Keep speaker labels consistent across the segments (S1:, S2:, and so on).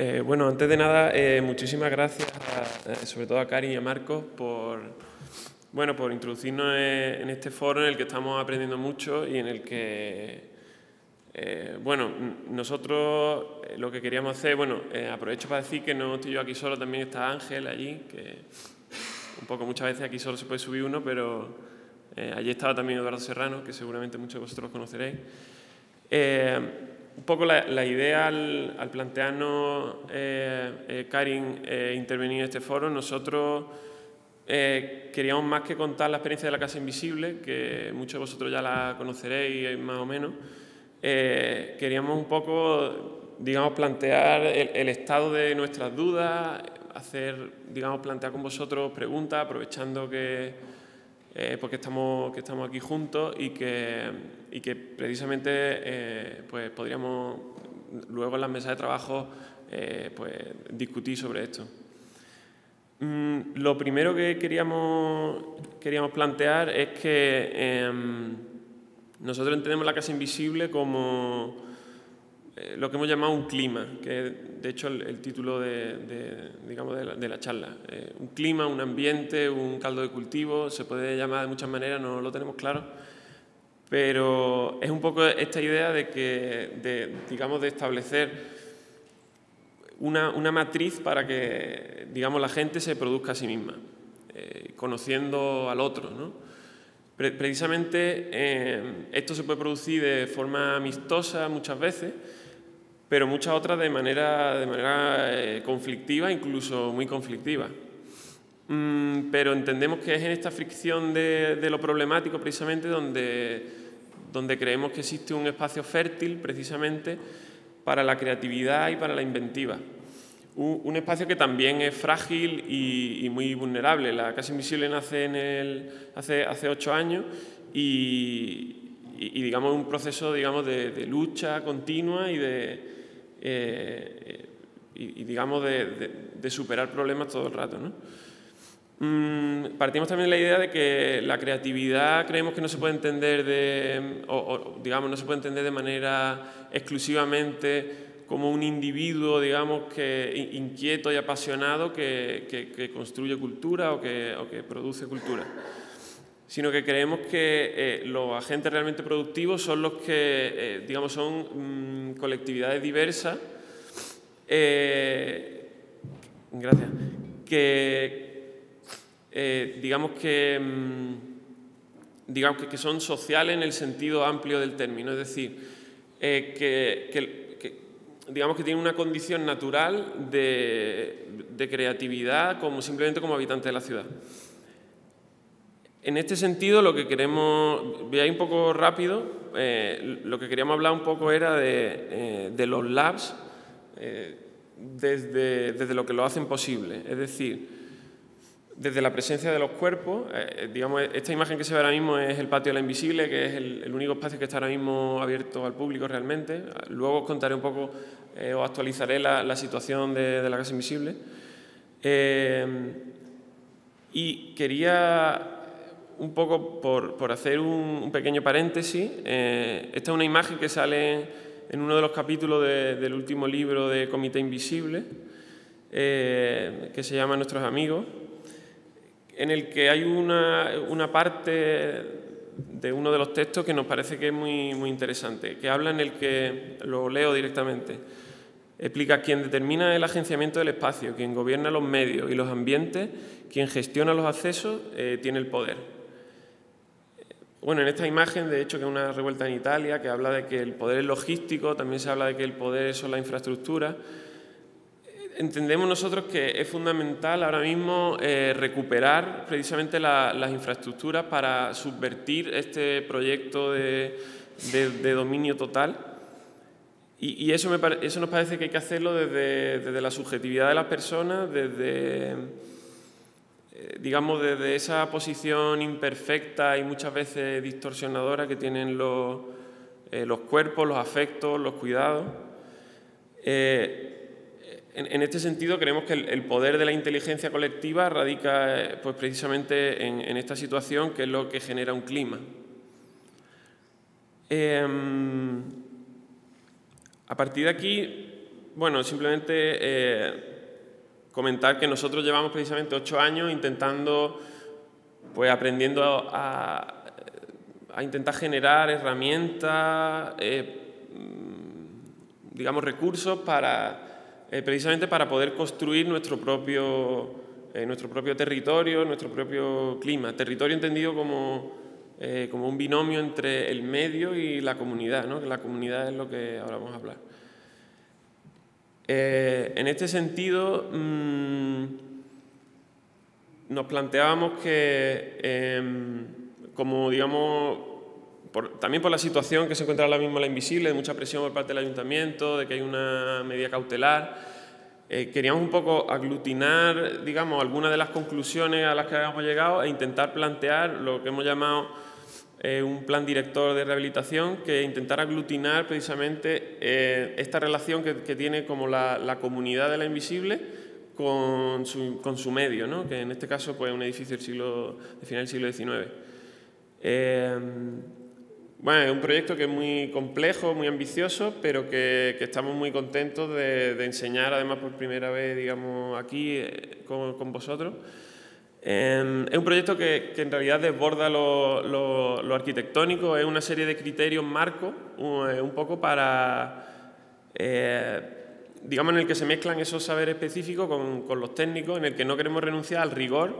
S1: Eh, bueno, antes de nada, eh, muchísimas gracias, eh, sobre todo a Cari y a Marcos, por, bueno, por introducirnos en este foro en el que estamos aprendiendo mucho y en el que, bueno, nosotros lo que queríamos hacer, bueno, aprovecho para decir que no estoy yo aquí solo, también está Ángel allí, que un poco muchas veces aquí solo se puede subir uno, pero allí estaba también Eduardo Serrano, que seguramente muchos de vosotros conoceréis un poco la, idea al, plantearnos, eh, eh, Karin, eh, intervenir en este foro, nosotros queríamos más que contar la experiencia de la Casa Invisible, que muchos de vosotros ya la conoceréis más o menos, queríamos un poco, digamos, plantear el, estado de nuestras dudas, hacer, digamos, plantear con vosotros preguntas, aprovechando que, porque estamos, que estamos aquí juntos y que y que precisamente eh, pues podríamos luego en las mesas de trabajo eh, pues discutir sobre esto. Mm, lo primero que queríamos, queríamos plantear es que em, nosotros entendemos la casa invisible como eh, lo que hemos llamado un clima, que es de hecho el, título de, digamos de, la, charla. un clima, un ambiente, un caldo de cultivo, se puede llamar de muchas maneras, no lo tenemos claro pero es un poco esta idea de que, digamos, de establecer una, matriz para que, digamos, la gente se produzca a sí misma, eh, conociendo al otro, precisamente eh, esto se puede producir de forma amistosa muchas veces, pero muchas otras de manera, de manera eh, conflictiva, incluso muy conflictiva. Mm, pero entendemos que es en esta fricción de, lo problemático precisamente donde, donde creemos que existe un espacio fértil precisamente para la creatividad y para la inventiva. Un, espacio que también es frágil y, muy vulnerable. La Casa Invisible nace en el, hace, hace ocho años y, y, digamos un proceso digamos, de, lucha continua y de, eh, y, digamos de, de, superar problemas todo el rato. ¿no? Mm, partimos también de la idea de que la creatividad creemos que no se puede entender de, o, digamos, no se puede entender de manera exclusivamente como un individuo, digamos, que inquieto y apasionado que, construye cultura o que, produce cultura, sino que creemos que eh, los agentes realmente productivos son los que, eh, digamos, son mm, colectividades diversas, eh, que, digamos, que, mm, digamos que, son sociales en el sentido amplio del término, es decir, eh, que, digamos que tienen una condición natural de, creatividad como simplemente como habitantes de la ciudad. En este sentido, lo que queremos, voy a ir un poco rápido, eh, lo que queríamos hablar un poco era de, los labs desde, desde, lo que lo hacen posible. Es decir, desde la presencia de los cuerpos, eh, digamos, esta imagen que se ve ahora mismo es el patio de la Invisible, que es el, único espacio que está ahora mismo abierto al público realmente. Luego os contaré un poco, eh, os actualizaré la, situación de, la Casa Invisible. Eh, y quería un poco, por, hacer un, pequeño paréntesis, esta es una imagen que sale en uno de los capítulos del último libro de Comité Invisible, que se llama Nuestros Amigos en el que hay una, parte de uno de los textos que nos parece que es muy, muy interesante, que habla en el que, lo leo directamente, explica quien determina el agenciamiento del espacio, quien gobierna los medios y los ambientes, quien gestiona los accesos, eh, tiene el poder. Bueno, en esta imagen, de hecho, que es una revuelta en Italia, que habla de que el poder es logístico, también se habla de que el poder son las infraestructuras, entendemos nosotros que es fundamental ahora mismo eh, recuperar precisamente las infraestructuras para subvertir este proyecto de, dominio total. Y, eso, eso, nos parece que hay que hacerlo desde, la subjetividad de las personas, desde, digamos, desde esa posición imperfecta y muchas veces distorsionadora que tienen los, eh, los cuerpos, los afectos, los cuidados en, este sentido, creemos que el, poder de la inteligencia colectiva radica eh, pues, precisamente en, esta situación, que es lo que genera un clima. Em, a partir de aquí, bueno, simplemente eh, comentar que nosotros llevamos precisamente ocho años intentando, pues aprendiendo a, intentar generar herramientas, eh, digamos, recursos para, eh, precisamente para poder construir nuestro propio, nuestro propio territorio, nuestro propio clima. Territorio entendido como, como un binomio entre el medio y la comunidad, ¿no? que la comunidad es lo que ahora vamos a hablar. Eh, en este sentido, mm, nos planteábamos que, em, como digamos, también por la situación que se encuentra ahora mismo la invisible, de mucha presión por parte del ayuntamiento, de que hay una medida cautelar, eh, queríamos un poco aglutinar, digamos, algunas de las conclusiones a las que habíamos llegado e intentar plantear lo que hemos llamado un plan director de rehabilitación que intentar aglutinar precisamente eh, esta relación que, tiene como la, comunidad de la invisible con su, con su medio, ¿no? que en este caso pues, es un edificio del siglo, de final del siglo XIX. Eh, bueno, es un proyecto que es muy complejo, muy ambicioso, pero que, estamos muy contentos de, enseñar además por primera vez digamos, aquí eh, con, con vosotros. Em, es un proyecto que, en realidad desborda lo, arquitectónico, es una serie de criterios marcos, un, eh, poco para, eh, digamos, en el que se mezclan esos saberes específicos con, los técnicos, en el que no queremos renunciar al rigor,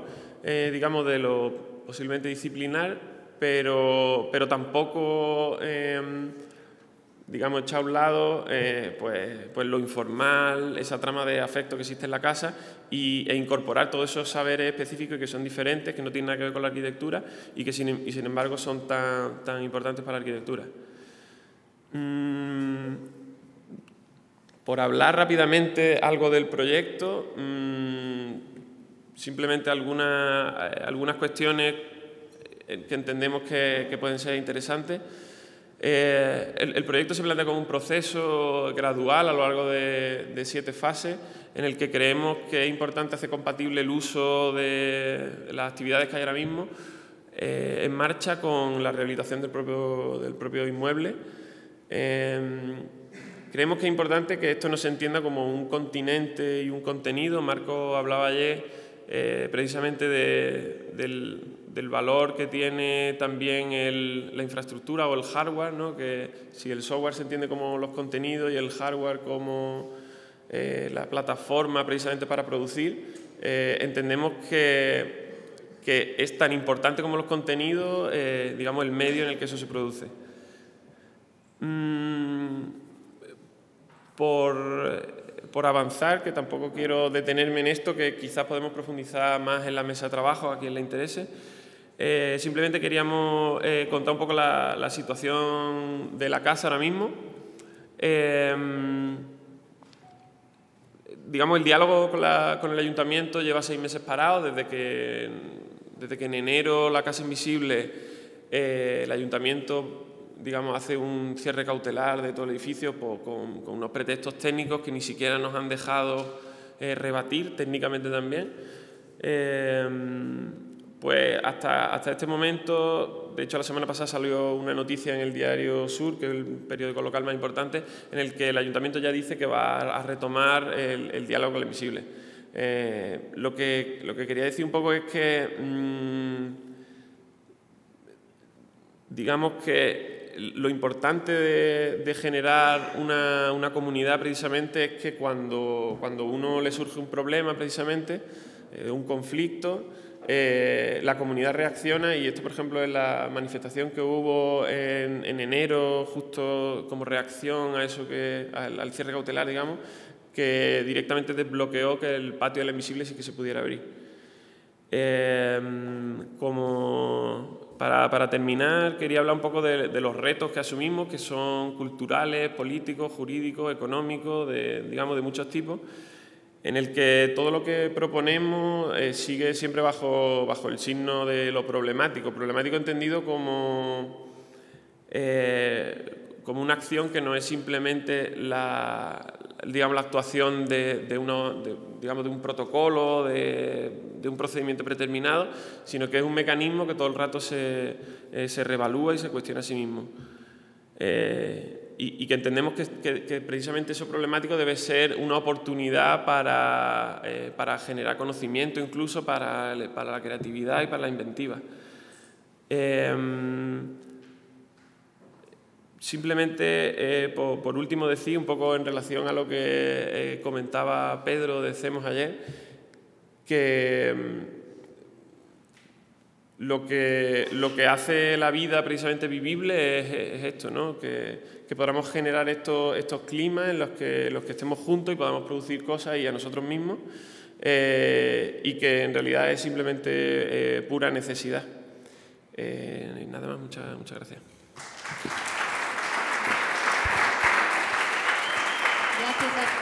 S1: eh, digamos, de lo posiblemente disciplinar, pero, pero tampoco em, digamos, echar a un lado eh, pues, pues lo informal, esa trama de afecto que existe en la casa y, e incorporar todos esos saberes específicos que son diferentes, que no tienen nada que ver con la arquitectura y que sin, y sin embargo son tan, tan, importantes para la arquitectura. Mm, por hablar rápidamente algo del proyecto, mm, simplemente algunas, eh, algunas cuestiones eh, que entendemos que, que pueden ser interesantes. Eh, el, proyecto se plantea como un proceso gradual a lo largo de, siete fases en el que creemos que es importante hacer compatible el uso de las actividades que hay ahora mismo eh, en marcha con la rehabilitación del propio, inmueble. Em, creemos que es importante que esto no se entienda como un continente y un contenido. Marco hablaba ayer eh, precisamente del, del valor que tiene también la infraestructura o el hardware, ¿no? que si el software se entiende como los contenidos y el hardware como eh, la plataforma precisamente para producir, eh, entendemos que, es tan importante como los contenidos, eh, digamos, el medio en el que eso se produce. Mm, por, por avanzar, que tampoco quiero detenerme en esto, que quizás podemos profundizar más en la mesa de trabajo a quien le interese. Eh, simplemente queríamos eh, contar un poco la, situación de la casa ahora mismo. Em, digamos, el diálogo con, el ayuntamiento lleva seis meses parado, desde que, desde que en enero la Casa Invisible, eh, el ayuntamiento digamos, hace un cierre cautelar de todo el edificio con, con, unos pretextos técnicos que ni siquiera nos han dejado rebatir técnicamente también. Pues hasta, hasta este momento, de hecho la semana pasada salió una noticia en el diario Sur, que es el periódico local más importante, en el que el ayuntamiento ya dice que va a retomar el, diálogo con el invisible. Eh, lo, que, lo que quería decir un poco es que, mm, digamos que lo importante de, generar una, una, comunidad precisamente es que cuando, cuando uno le surge un problema precisamente, eh, un conflicto, eh, la comunidad reacciona y esto, por ejemplo, es la manifestación que hubo en, enero, justo como reacción a eso que al, cierre cautelar, digamos, que directamente desbloqueó que el patio de la invisible sí que se pudiera abrir. Eh, como para, terminar, quería hablar un poco de, los retos que asumimos, que son culturales, políticos, jurídicos, económicos, digamos, de muchos tipos en el que todo lo que proponemos eh, sigue siempre bajo, bajo el signo de lo problemático, problemático entendido como, eh, como una acción que no es simplemente la, digamos, la actuación de, de, digamos, de un protocolo, de, un procedimiento predeterminado, sino que es un mecanismo que todo el rato se, eh, se revalúa y se cuestiona a sí mismo. Y, que entendemos que, precisamente eso problemático debe ser una oportunidad para, para generar conocimiento, incluso para, para, la creatividad y para la inventiva. Simplemente, por, último, decir un poco en relación a lo que comentaba Pedro de CEMOS ayer, que lo que, lo que hace la vida precisamente vivible es, esto, ¿no? que, podamos generar estos, estos climas en los que, los que estemos juntos y podamos producir cosas y a nosotros mismos eh, y que en realidad es simplemente eh, pura necesidad. Eh, nada más, muchas, muchas gracias. Gracias